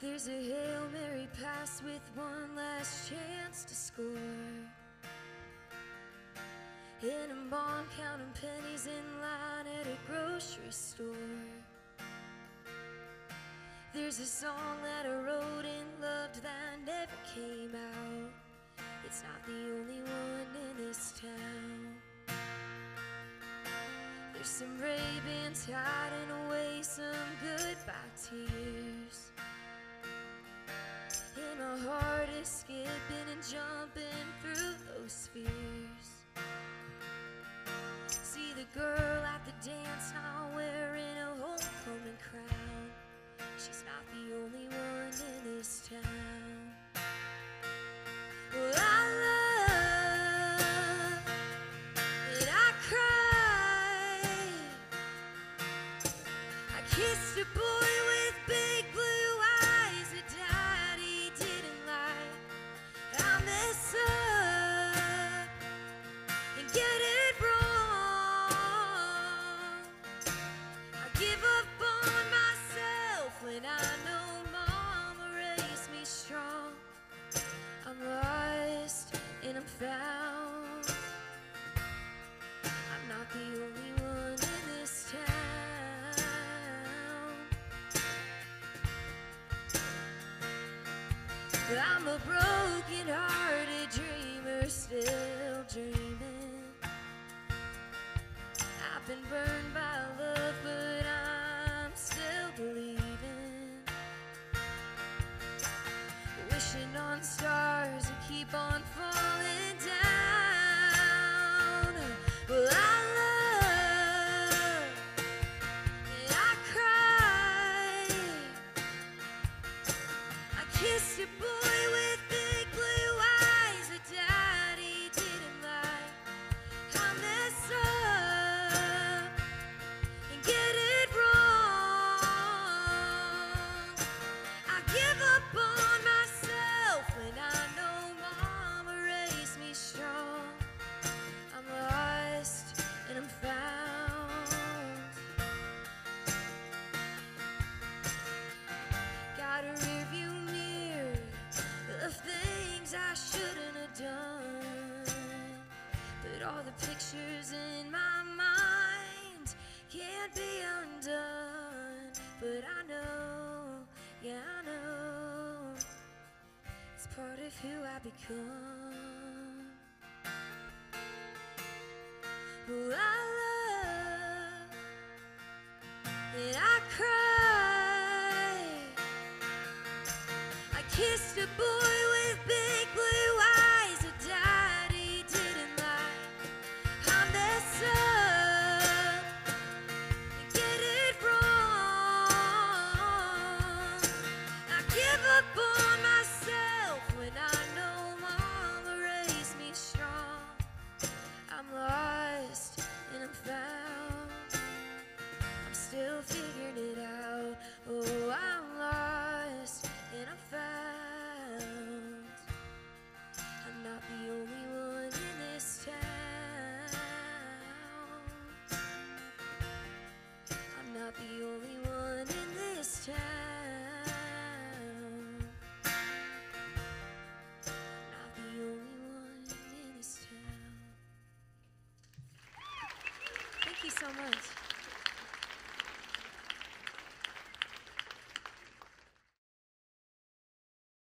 There's a Hail Mary pass with one last chance to score. In a mom counting pennies in line at a grocery store. There's a song that I wrote and loved that never came out. It's not the only one in this town. There's some Ray-Bans hiding away some goodbye tears. Skipping and jumping through those fears. See the girl at the dance I'm a broken hearted dreamer, still dreaming. I've been burned by love, but I'm still believing. Wishing on stars that keep on the pictures in my mind can't be undone. But I know, yeah, I know, it's part of who I become. Who I love, and I cry. I kissed a boy up you so much.